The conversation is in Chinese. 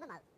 那么。